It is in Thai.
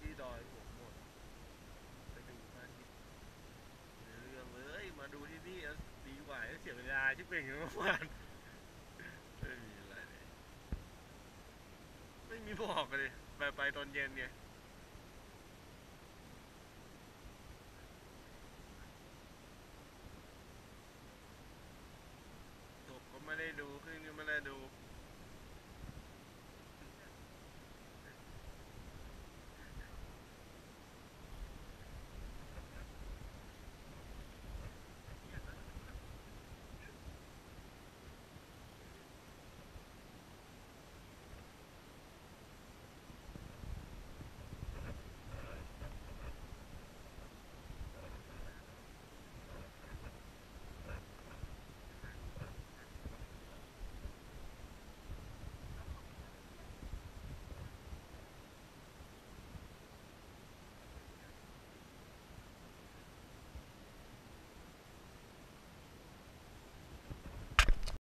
ที่ดอยหัวหมดไปดูพระอาทิตย์เรื่องเลยมาดูที่นี่แล้วดีกว่าเสียเวลาที่เป็นอย่างเมื่อวานไม่มีอะไรเลยไม่มีบอกเลยไปไปตอนเย็นเนี่ย